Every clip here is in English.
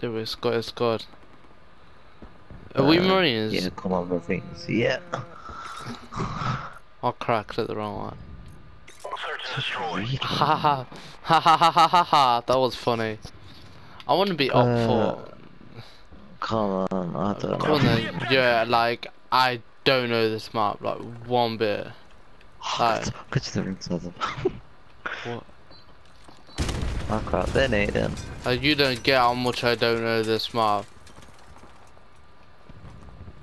There we scored, it's scored. Are we Uh, Marines? Yeah, come on, Marines. Yeah. I cracked at the wrong one. Ha ha ha ha ha ha ha ha. That was funny. I want to be up Uh, for. Come on, I don't Come on know. then. Yeah, like I don't know this map like one bit. Hi. Put the rings on them. What? Oh crap, they're Nathan. Like you don't get how much I don't know this map.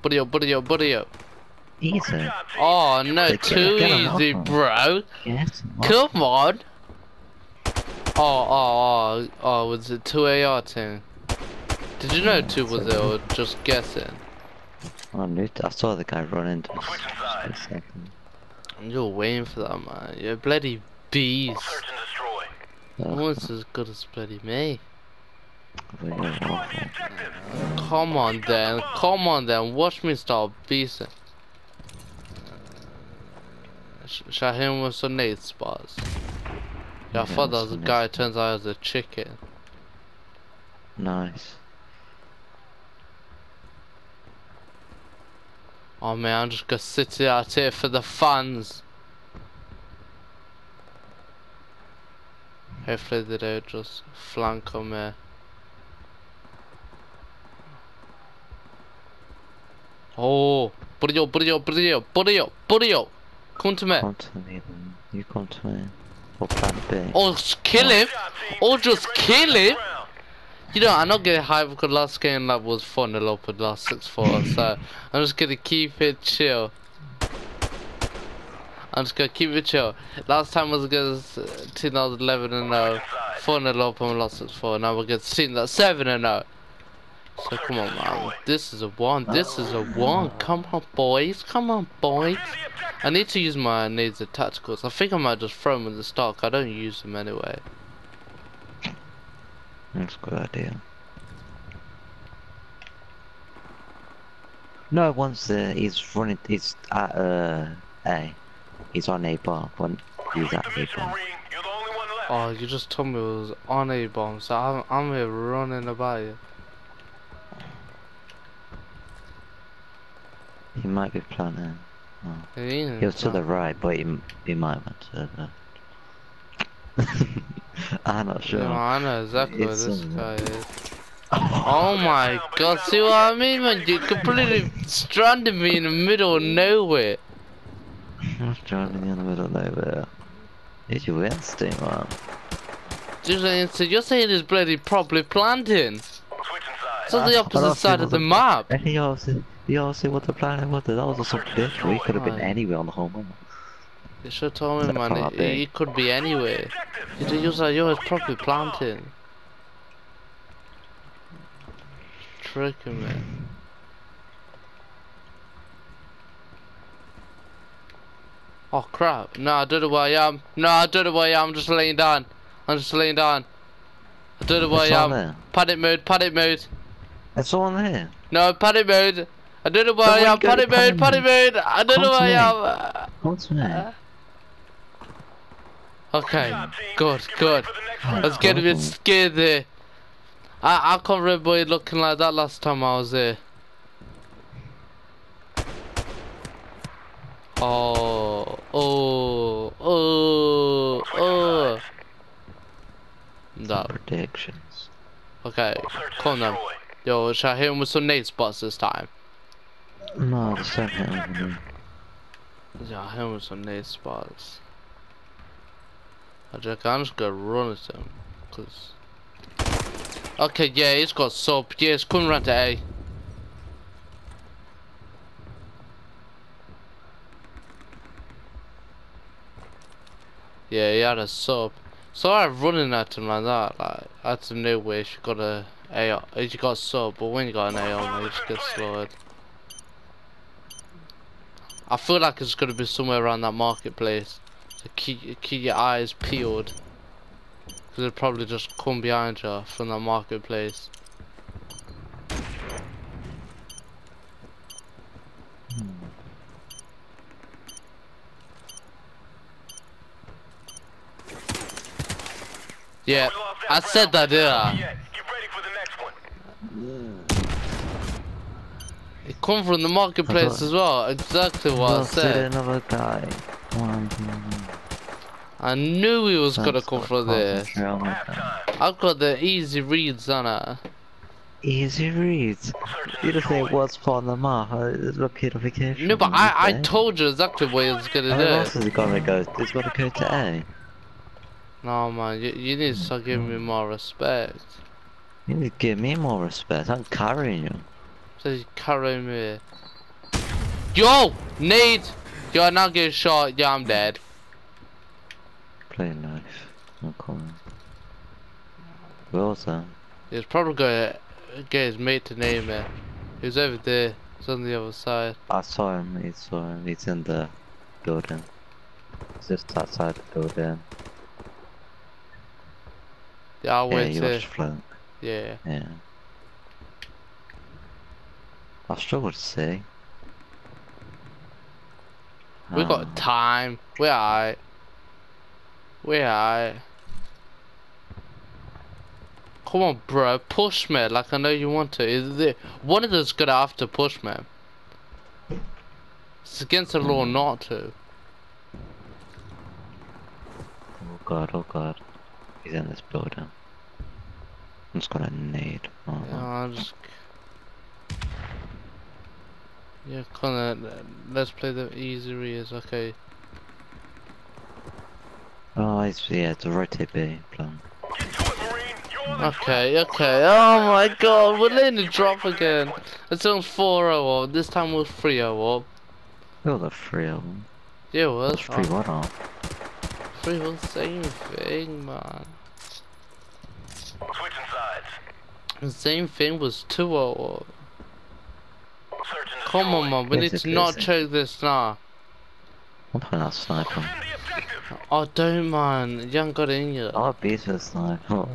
Buddy up, buddy up, buddy up. Easy. Oh no, get- too get 'em easy, them. bro. Yes. Come on. Oh, oh, oh, oh, was it 2 AR team? Did you know Yeah, 2 was it's it or just guessing? Oh, I knew. I saw the guy run into us. Just for a second. You're waiting for that, man. You're a bloody beast. Oh, oh Almost as good as bloody me. but you're awful. Come on then, come on then, watch me start beasting. Sh- him with some nade spots. Yeah, I thought that was a guy, nade turns out it was a chicken. Nice. Oh man, I'm just gonna sit out here for the fans. Hopefully they don't just flank on me. Oh, buddy up, buddy up, buddy up, buddy up, buddy up. Come to me. Come to me then. You come to me. Or plan B. Or oh, just kill him. Or just kill him. You know, I'm not getting hype because last game that was fun a lot with last 6-4, so I'm just gonna keep it chill. I'm just gonna keep it chill. Last time was against uh, 2011 and 0, fun a lot and we lost 6-4, now we're against team that's 7 and 0. So come on man, this is a 1, this is a 1, come on boys, come on boys. I need to use my needs of tacticals, I think I might just throw them in the stock, I don't use them anyway. That's a good idea. No, once uh, he's running, he's at uh, A. He's on A bar, when he's at A bar. Oh, you just told me it was on a bomb, so I'm, I'm here running about you. He might be planning. He He was to the right, but he, he might went to the uh, I'm not sure. No, I know exactly where this guy is. Oh my god, see what I mean, man? You completely stranded me in the middle of nowhere. I'm driving in the middle of nowhere. Did you win, Steam man? Just you're saying it's bloody properly planting. It's on the opposite side of the map. And you all see, you all see what the plan was. That was a subdivision. We could have been anywhere on the whole map. You should have told me, man. It, it could be anywhere. You just like, yo, it's properly planting. Tricking me. Oh crap. No, I don't know where I am. No, I don't know where I am. I'm just laying down. I'm just laying down. I don't know where It's I am. there. Panic mode, panic mode. It's on there. No, panic mode. I don't know where Then I am. you Panic mode, panic panic mode. I don't Come know to where. I am. Come to me. Uh, Okay, good, good. I was getting a bit scared there. I, I can't remember it looking like that last time I was there. Oh, oh, oh, oh. No. Predictions. Okay, calm down. Yo, should I hit him with some nade spots this time? No, same hit. Yeah, I hit him with some nade spots. I just, I'm just gonna run at him, cause. Okay, yeah, he's got soap. Yeah, he's coming around to A. Yeah, he had a sub. So I'm running at him like that, like out of nowhere. She got a A. She got a sub, but when you got an A on, you just get slaughtered. I feel like it's gonna be somewhere around that marketplace. So keep keep your eyes peeled. Cause it'll probably just come behind you from that marketplace. Yeah, I said that, didn't I? It come from the marketplace as well. Exactly what I said. another guy. Come on, come on. I knew he was gonna come like from there. concentrate on my guy. I've got the easy reads on it. Easy reads. You just say what's on the map. uh, Location. No, but I, I told you exactly what he was gonna do. Where else is he gonna go? He's gotta go to A. No man, you, you need to start giving me mm. more respect. You need to give me more respect. I'm carrying you. So you carry me. Yo! Nate! You're not getting shot, yeah I'm dead. Play life. I'm coming. Where was that? He's probably gonna get his mate to name it. He's over there. He's on the other side. I saw him. He saw him. He's in the building. He's just outside the building. Yeah, I'll yeah, wait you till. watched flank. Yeah. Yeah. I struggle to see. We Ah, got time. We're alright. We're alright. Come on, bro. Push me like I know you want to. Is there, one of us gonna have to push me. It's against the law not to. Oh god, oh god. He's in this building. I'm just gonna nade. Oh, Yeah, I'll just. Yeah, kinda. Uh, let's play the easy rears. Okay. oh he's, yeah, it's a rotate B plan. Okay, okay. Oh my god, we're letting it drop again. It's on 4 0 up. This time it was 3 0 up. Oh, the three of them. Yeah, it was. That's three what on? 3 was the same thing, man. The same thing was 2 0 up. Come on, man. We need to not check this now. I'm playing that sniper. Defend the objective. Oh, don't, man. You haven't got it in yet. I'll beat a sniper.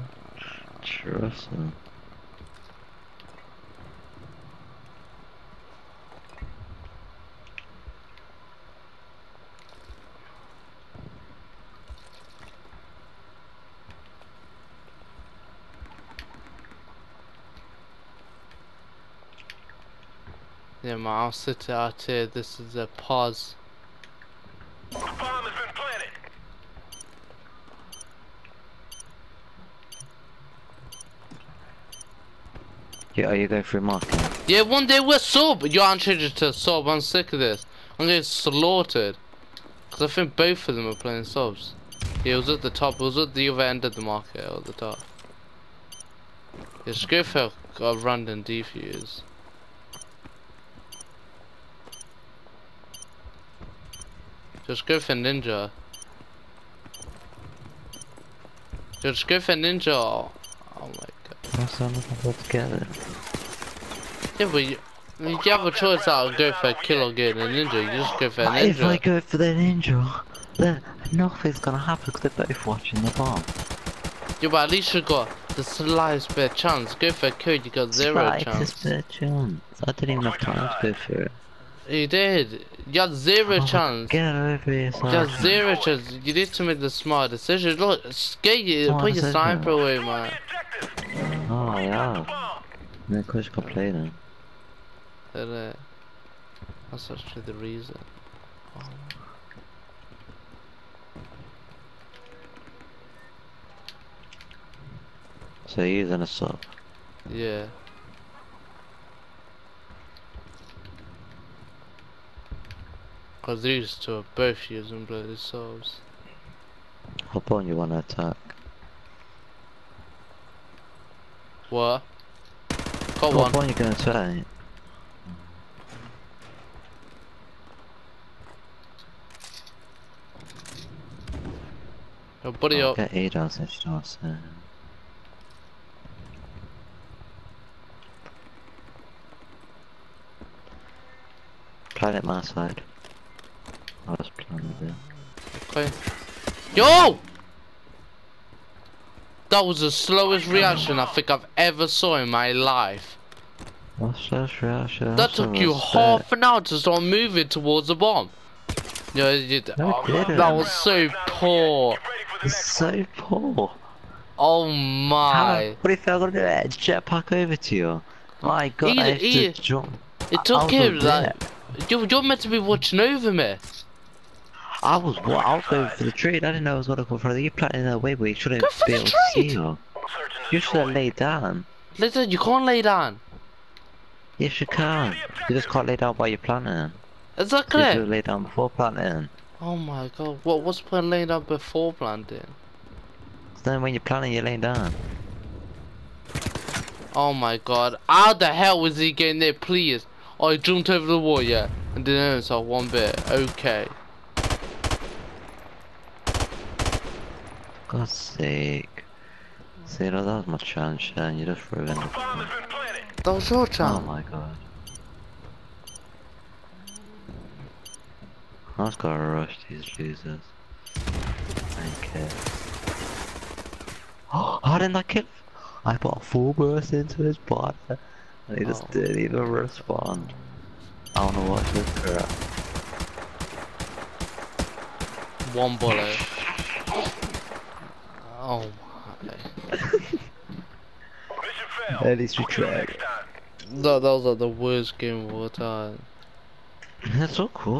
Trust me. Yeah, man. I'll sit it out here. This is a pause. The bomb has been planted. Yeah, are you going through market? Yeah, one day we're sub. You aren't changing to sub. I'm sick of this. I'm getting slaughtered. Because I think both of them are playing subs. Yeah, it was at the top. It was at the other end of the market, or the top. Yeah, just go for a random defuse. Just go for ninja. Just go for ninja. Oh my god. That's all I'm together. Yeah, but you, you have a choice out of go for a kill or get a ninja. You just go for a But if I go for the ninja, then nothing's gonna happen because they're both watching the bomb. Yeah, but at least you got the slightest bit of chance. Go for a kill, you got zero Slightest chance. bit of chance. I didn't even have time to go for it. You did. You had zero Oh, chance. Get over here, You had zero chance. You need to make the smart decision. Look, skate you. Put your sniper away, man. Oh, yeah. Bomb. No, of course you can play then. That, uh, That's actually the reason. So you're using a sub. Yeah. Cause these two are both using bloody souls. Hop on, you wanna attack. What? Got Hop one. on, you're gonna attack. Oh, buddy I'll up. get out since you don't say. Planet my side. I was planning it. Okay. Yo! That was the slowest reaction I think I've ever saw in my life. What's that reaction? That took you half an hour to start moving towards the bomb. Yeah, you, No, it oh, didn't. that was so poor. Get ready for the It's so poor. Oh How, my. what if I got it? Jetpack over to you? My god, He- I have he- to jump. It took him like. You, you're meant to be watching over me. I was what? I was going for the trade. I didn't know I was gonna come from. You planted that way, but you shouldn't be able to see trade. you. You should have laid down. Listen, you can't lay down. Yes, you can. You just can't lay down while you're planting. You Exactly. should lay down before planting. Oh my god. What what's the point of laying down before planting? Then when you're planting, you're laying down. Oh my god. How the hell was he getting there, please? Oh, I jumped over the wall, yeah. And didn't notice one bit. Okay. God's sake. See, that was my chance, and you just ruined Bomb it. has been. That was your Oh my god. I just gotta rush these losers. Thank you. Oh, how did that kill? I put a full burst into his body, and he just Oh. didn't even respond. I don't know what to do. One bullet. Oh my. Mission failed. At least we We'll tried. next time. That, that was like the worst game of all time. That's so cool.